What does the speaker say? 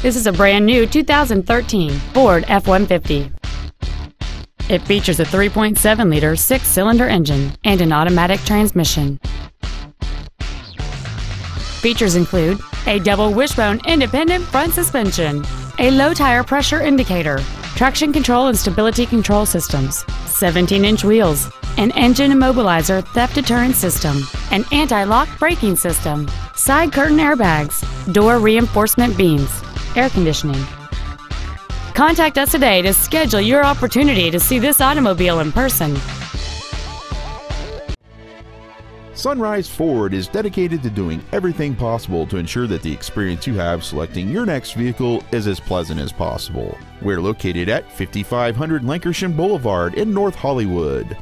This is a brand new 2013 Ford F-150. It features a 3.7-liter six-cylinder engine and an automatic transmission. Features include a double wishbone independent front suspension, a low tire pressure indicator, traction control and stability control systems, 17-inch wheels, an engine immobilizer theft deterrent system, an anti-lock braking system, side curtain airbags, door reinforcement beams, air conditioning. Contact us today to schedule your opportunity to see this automobile in person. Sunrise Ford is dedicated to doing everything possible to ensure that the experience you have selecting your next vehicle is as pleasant as possible. We're located at 5500 Lankershim Boulevard in North Hollywood.